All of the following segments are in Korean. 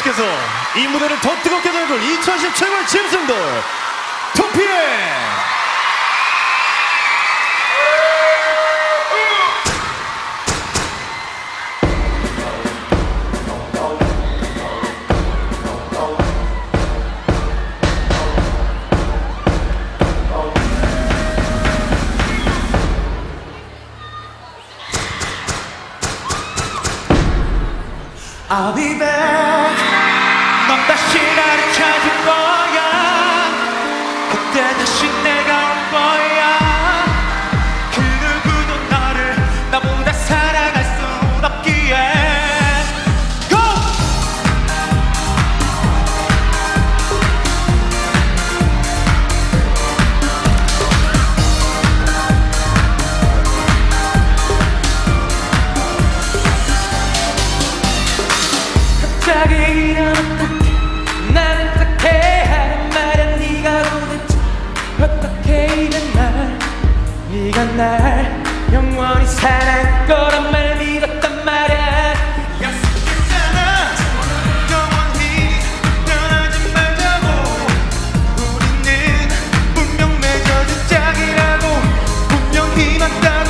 계속해서 이 무대를 더 뜨겁게 2010 최고의 짐승들 토피의 I'll be back 넌 다시 나를 찾을 거야. 그때 다시 내가 올 거야 네가 날 영원히 사랑할 거란 말 믿었단 말야 약속했잖아. 영원히 떠나지 말자고. 우리는 분명 맺어진 짝이라고 분명히 맞다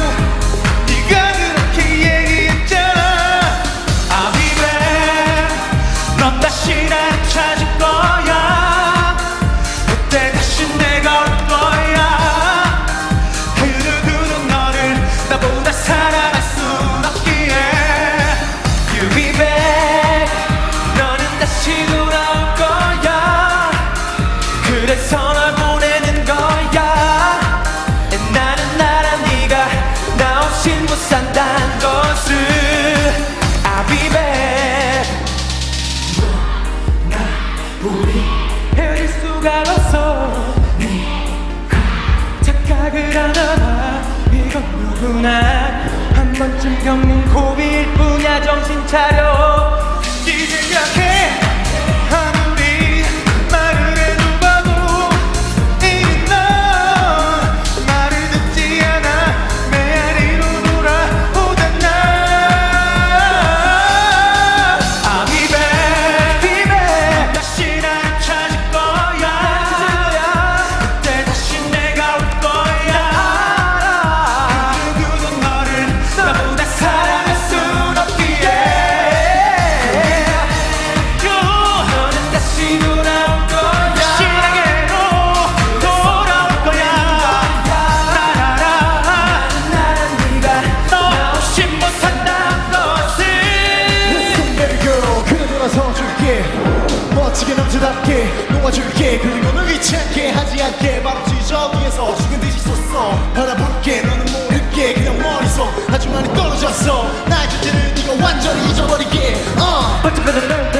우리 헤어질 수가 없어. 네가 착각을 하나 이건 누구나. 한 번쯤 겪는 고비일 뿐이야. 정신 차려 놓아줄게. 그리고 널 귀찮게 하지 않게 바로 지저귀에서 죽은 듯이 솟어. 바라볼게. 너는 모르게. 그냥 머릿속 아주 많이 떨어졌어. 나의 존재를 네가 완전히 잊어버리게. uh.